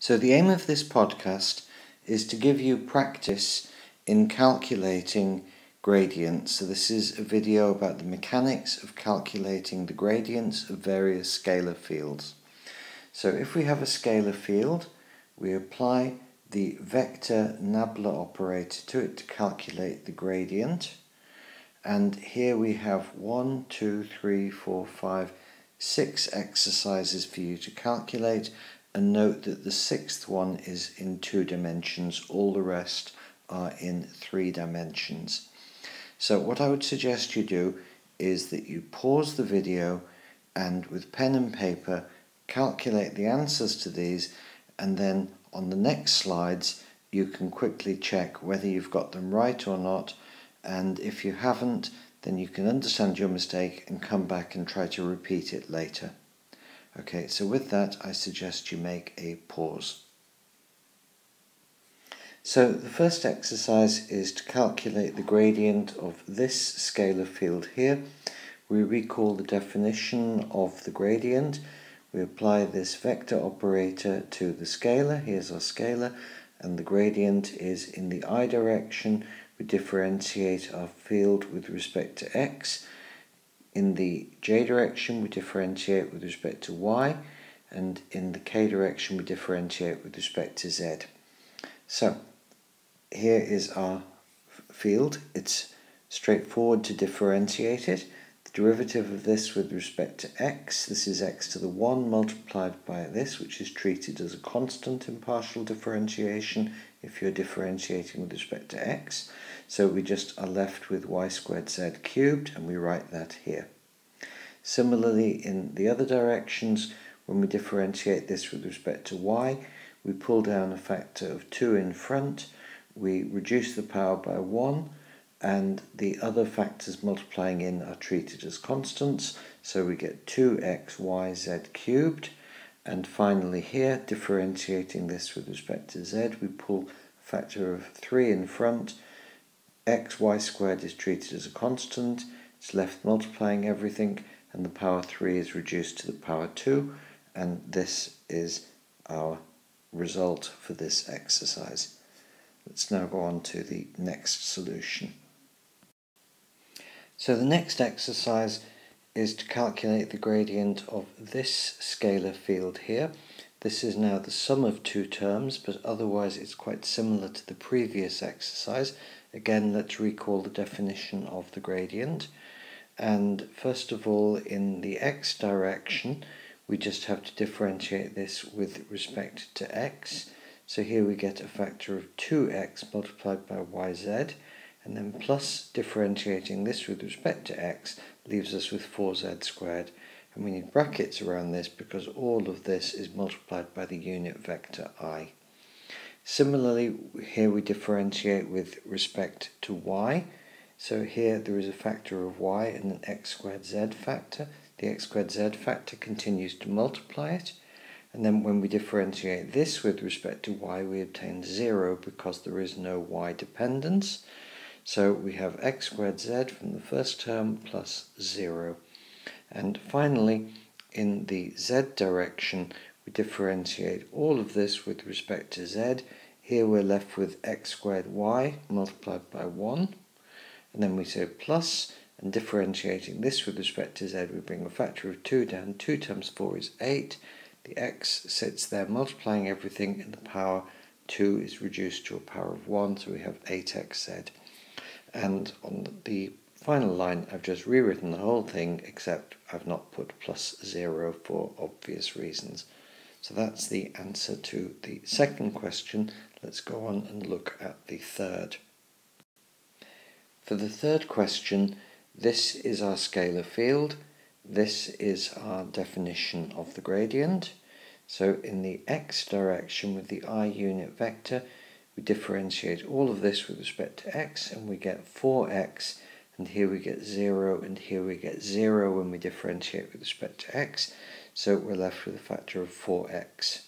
So, the aim of this podcast is to give you practice in calculating gradients. So, this is a video about the mechanics of calculating the gradients of various scalar fields. So, if we have a scalar field, we apply the vector nabla operator to it to calculate the gradient. And here we have one, two, three, four, five, six exercises for you to calculate and note that the sixth one is in two dimensions, all the rest are in three dimensions. So what I would suggest you do is that you pause the video and with pen and paper calculate the answers to these and then on the next slides you can quickly check whether you've got them right or not and if you haven't then you can understand your mistake and come back and try to repeat it later. Okay, so with that, I suggest you make a pause. So the first exercise is to calculate the gradient of this scalar field here. We recall the definition of the gradient. We apply this vector operator to the scalar. Here's our scalar. And the gradient is in the i direction. We differentiate our field with respect to x in the j direction, we differentiate with respect to y, and in the k direction, we differentiate with respect to z. So, here is our field. It's straightforward to differentiate it. The derivative of this with respect to x, this is x to the 1 multiplied by this, which is treated as a constant in partial differentiation if you're differentiating with respect to x. So we just are left with y squared z cubed, and we write that here. Similarly, in the other directions, when we differentiate this with respect to y, we pull down a factor of 2 in front, we reduce the power by 1, and the other factors multiplying in are treated as constants, so we get 2xyz cubed, and finally here, differentiating this with respect to z, we pull a factor of 3 in front, xy squared is treated as a constant, it's left multiplying everything, and the power 3 is reduced to the power 2, and this is our result for this exercise. Let's now go on to the next solution. So the next exercise is to calculate the gradient of this scalar field here. This is now the sum of two terms, but otherwise it's quite similar to the previous exercise. Again, let's recall the definition of the gradient. And first of all, in the x direction, we just have to differentiate this with respect to x. So here we get a factor of 2x multiplied by yz, and then plus differentiating this with respect to x leaves us with 4z squared. And we need brackets around this because all of this is multiplied by the unit vector i. Similarly, here we differentiate with respect to y. So here there is a factor of y and an x squared z factor. The x squared z factor continues to multiply it. And then when we differentiate this with respect to y, we obtain 0 because there is no y dependence. So we have x squared z from the first term plus 0. And finally, in the z direction, we differentiate all of this with respect to z. Here we're left with x squared y multiplied by 1. And then we say plus, and differentiating this with respect to z, we bring a factor of 2 down. 2 times 4 is 8. The x sits there multiplying everything, and the power 2 is reduced to a power of 1, so we have 8xz. And on the final line, I've just rewritten the whole thing, except I've not put plus 0 for obvious reasons. So that's the answer to the second question. Let's go on and look at the third. For the third question, this is our scalar field. This is our definition of the gradient. So in the x direction with the i unit vector, we differentiate all of this with respect to x and we get 4x and here we get 0 and here we get 0 when we differentiate with respect to x so we're left with a factor of 4x.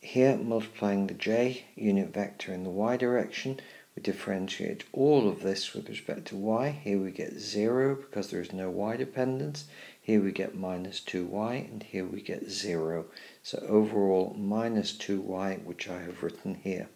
Here multiplying the j unit vector in the y direction we differentiate all of this with respect to y. Here we get 0 because there is no y dependence. here we get minus 2y, and here we get 0. So overall, minus 2y, which I have written here.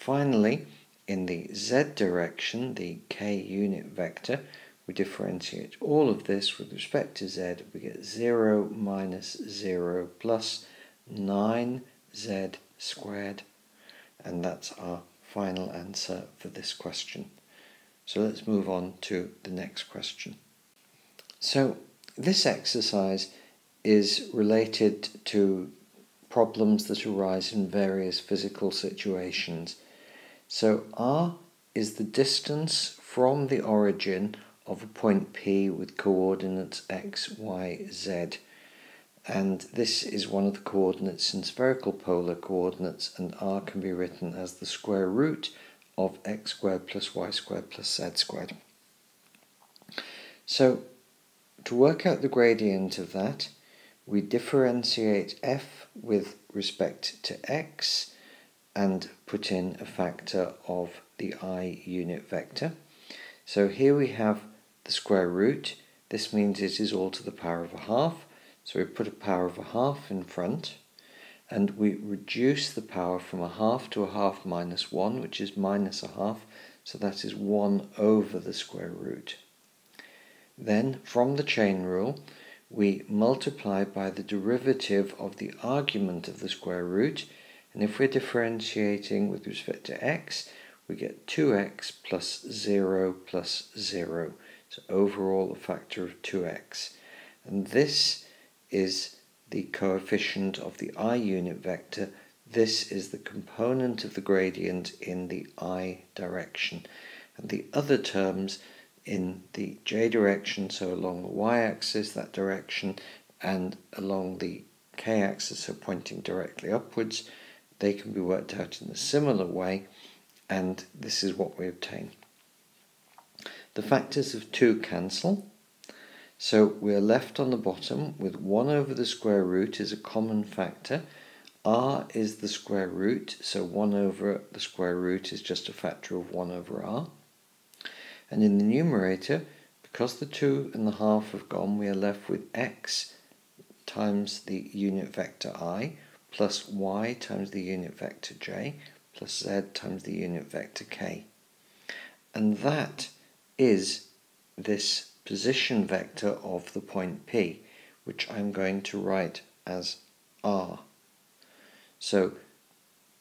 Finally, in the z direction, the k unit vector, we differentiate all of this with respect to z. We get 0 minus 0 plus 9z squared. And that's our final answer for this question. So let's move on to the next question. So this exercise is related to problems that arise in various physical situations. So r is the distance from the origin of a point P with coordinates x, y, z. And this is one of the coordinates in spherical polar coordinates, and r can be written as the square root of x squared plus y squared plus z squared. So to work out the gradient of that, we differentiate f with respect to x and put in a factor of the i unit vector. So here we have the square root. This means it is all to the power of a half. So we put a power of a half in front and we reduce the power from a half to a half minus 1, which is minus a half, so that is 1 over the square root. Then, from the chain rule, we multiply by the derivative of the argument of the square root, and if we're differentiating with respect to x, we get 2x plus 0 plus 0. So overall a factor of 2x. And this is the coefficient of the i unit vector. This is the component of the gradient in the i direction. And the other terms in the j direction, so along the y-axis, that direction, and along the k-axis, so pointing directly upwards, they can be worked out in a similar way, and this is what we obtain. The factors of 2 cancel, so we're left on the bottom with 1 over the square root is a common factor. r is the square root, so 1 over the square root is just a factor of 1 over r. And in the numerator, because the 2 and the half have gone, we are left with x times the unit vector i plus y times the unit vector j plus z times the unit vector k. And that is this position vector of the point P, which I'm going to write as r. So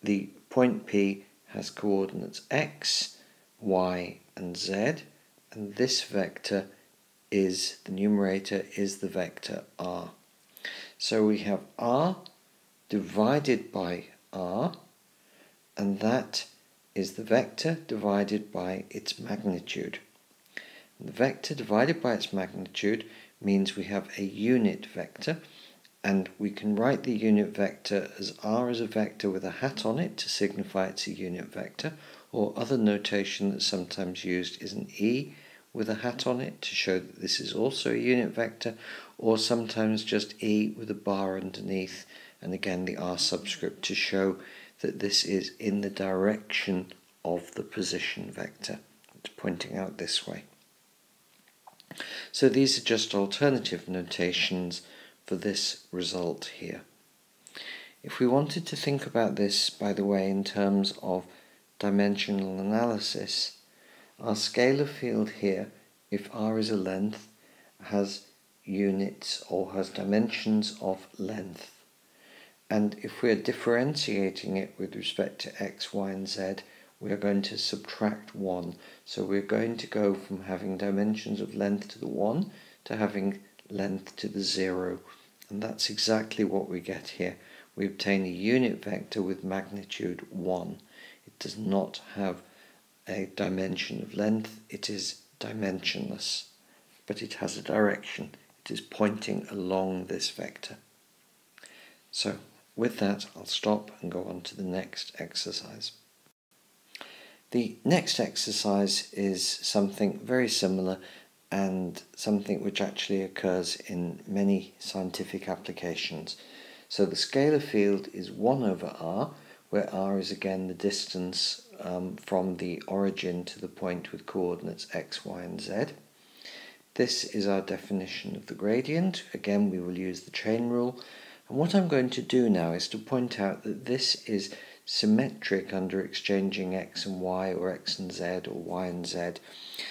the point P has coordinates x, y, and z, and this vector is, the numerator is the vector r. So we have r divided by r, and that is the vector divided by its magnitude. the vector divided by its magnitude means we have a unit vector, and we can write the unit vector as r as a vector with a hat on it to signify it's a unit vector, or other notation that's sometimes used is an E with a hat on it to show that this is also a unit vector, or sometimes just E with a bar underneath, and again the R subscript to show that this is in the direction of the position vector. It's pointing out this way. So these are just alternative notations for this result here. If we wanted to think about this, by the way, in terms of dimensional analysis, our scalar field here, if r is a length, has units or has dimensions of length. And if we're differentiating it with respect to x, y, and z, we are going to subtract 1. So we're going to go from having dimensions of length to the 1 to having length to the 0. And that's exactly what we get here. We obtain a unit vector with magnitude 1 It does not have a dimension of length, it is dimensionless, but it has a direction. It is pointing along this vector. So with that, I'll stop and go on to the next exercise. The next exercise is something very similar and something which actually occurs in many scientific applications. So the scalar field is 1 over r, where r is again the distance um, from the origin to the point with coordinates x, y and z. this is our definition of the gradient. Again, we will use the chain rule. And what I'm going to do now is to point out that this is symmetric under exchanging x and y or x and z or y and z.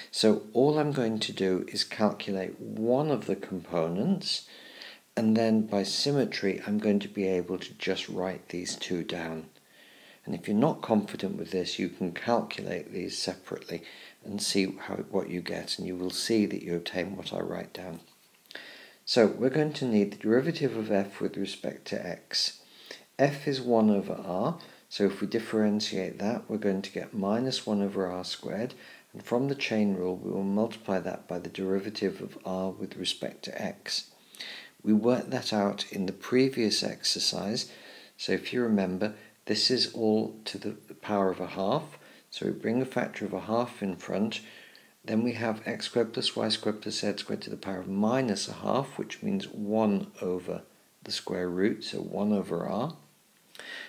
So all I'm going to do is calculate one of the components and then by symmetry I'm going to be able to just write these two down. And if you're not confident with this you can calculate these separately and see how, what you get and you will see that you obtain what I write down. So we're going to need the derivative of f with respect to x. f is 1 over r, so if we differentiate that, we're going to get minus 1 over r squared, and from the chain rule we will multiply that by the derivative of r with respect to x. We worked that out in the previous exercise, so if you remember, this is all to the power of a half, so we bring a factor of a half in front, then we have x squared plus y squared plus z squared to the power of minus a half, which means 1 over the square root, so 1 over r.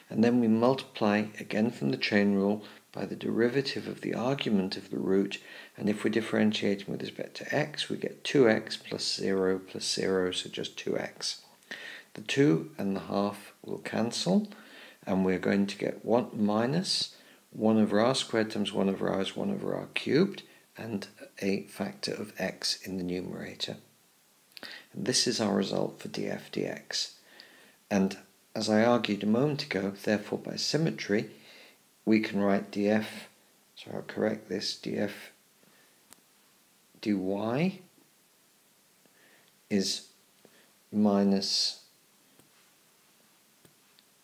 And then we multiply again from the chain rule by the derivative of the argument of the root. And if we're differentiating with respect to x we get 2x plus 0 plus 0 so just 2x. The 2 and the half will cancel and we're going to get 1 minus 1 over r squared times 1 over r is 1 over r cubed and a factor of x in the numerator. And this is our result for df dx. And as I argued a moment ago, therefore by symmetry, we can write df, so I'll correct this, df dy is minus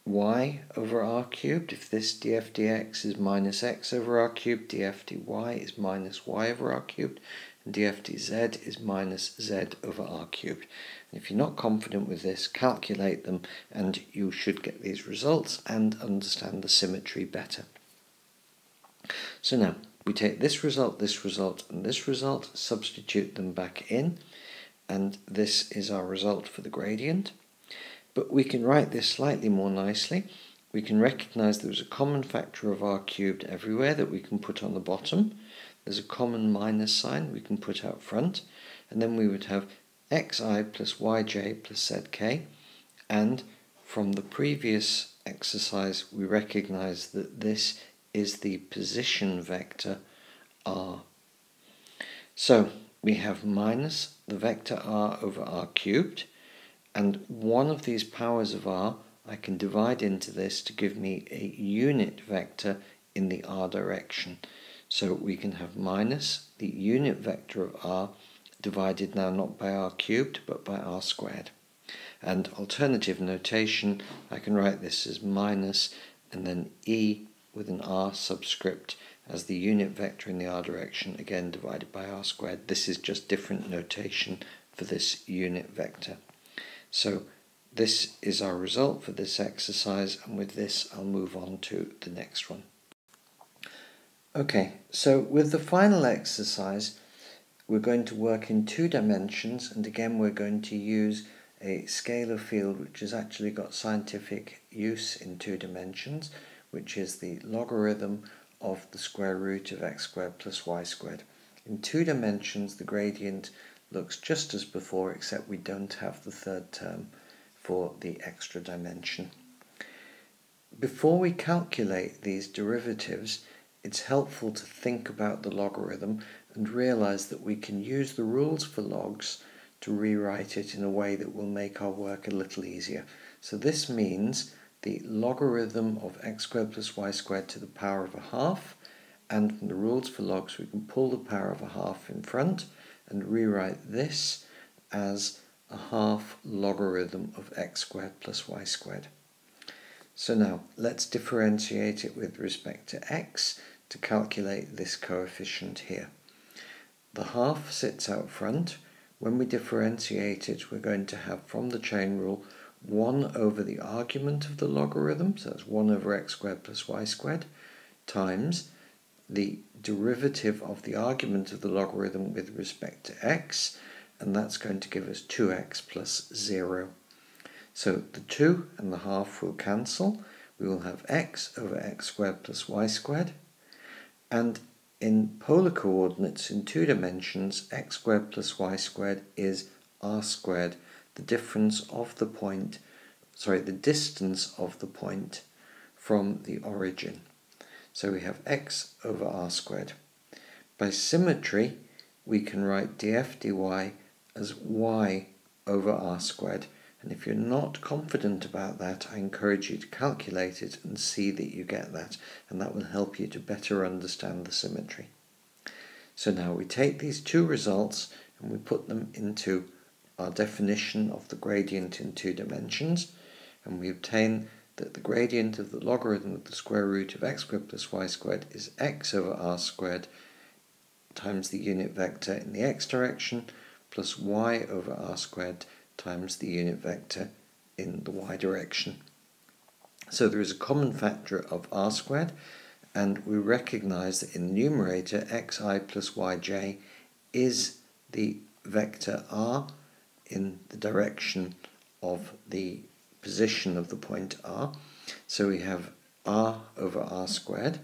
y over r cubed. If this df dx is minus x over r cubed, df dy is minus y over r cubed, and df dz is minus z over r cubed. And If you're not confident with this, calculate them and you should get these results and understand the symmetry better. So now, we take this result, this result, and this result, substitute them back in, and this is our result for the gradient. But we can write this slightly more nicely. We can recognize there's a common factor of r cubed everywhere that we can put on the bottom. There's a common minus sign we can put out front, and then we would have xi plus yj plus zk and from the previous exercise we recognize that this is the position vector r. So we have minus the vector r over r cubed and one of these powers of r I can divide into this to give me a unit vector in the r direction. So we can have minus the unit vector of r divided now not by r cubed but by r squared. And alternative notation, I can write this as minus and then e with an r subscript as the unit vector in the r direction, again divided by r squared. This is just different notation for this unit vector. So this is our result for this exercise, and with this I'll move on to the next one. Okay, so with the final exercise, we're going to work in two dimensions and again we're going to use a scalar field which has actually got scientific use in two dimensions which is the logarithm of the square root of x squared plus y squared. In two dimensions the gradient looks just as before except we don't have the third term for the extra dimension. Before we calculate these derivatives it's helpful to think about the logarithm and realize that we can use the rules for logs to rewrite it in a way that will make our work a little easier. So this means the logarithm of x squared plus y squared to the power of a half and from the rules for logs we can pull the power of a half in front and rewrite this as a half logarithm of x squared plus y squared. So now let's differentiate it with respect to x to calculate this coefficient here. The half sits out front. When we differentiate it, we're going to have from the chain rule 1 over the argument of the logarithm, so that's 1 over x squared plus y squared, times the derivative of the argument of the logarithm with respect to x, and that's going to give us 2x plus 0. So the 2 and the half will cancel. We will have x over x squared plus y squared, and in polar coordinates in two dimensions, x squared plus y squared is r squared, the difference of the point, sorry, the distance of the point from the origin. So we have x over r squared. By symmetry, we can write df dy as y over r squared. And if you're not confident about that, I encourage you to calculate it and see that you get that. And that will help you to better understand the symmetry. So now we take these two results and we put them into our definition of the gradient in two dimensions. And we obtain that the gradient of the logarithm of the square root of x squared plus y squared is x over r squared times the unit vector in the x direction plus y over r squared times the unit vector in the y direction. So there is a common factor of r squared and we recognize that in the numerator xi plus yj is the vector r in the direction of the position of the point r. So we have r over r squared,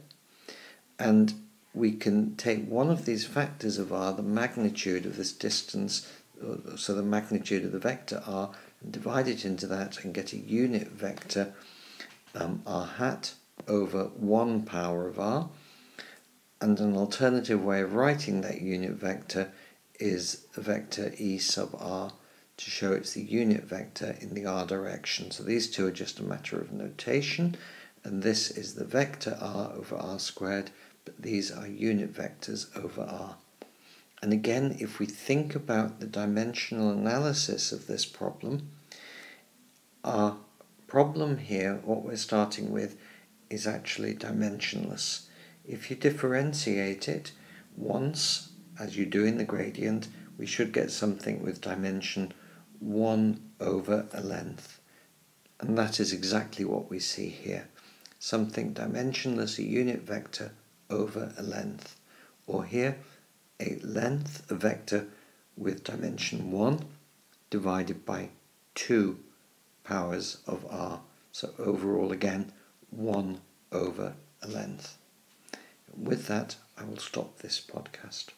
and we can take one of these factors of r, the magnitude of this distance, uh, so the magnitude of the vector r, and divide it into that and get a unit vector um, r hat over 1 power of r. And an alternative way of writing that unit vector is vector e sub r to show it's the unit vector in the r direction. So these two are just a matter of notation, and this is the vector r over r squared, but these are unit vectors over r. And again, if we think about the dimensional analysis of this problem, our problem here, what we're starting with, is actually dimensionless. If you differentiate it once, as you do in the gradient, we should get something with dimension 1 over a length. And that is exactly what we see here. Something dimensionless, a unit vector over a length. Or here, a length, a vector with dimension 1 divided by 2 powers of r. So overall again, 1 over a length. With that, I will stop this podcast.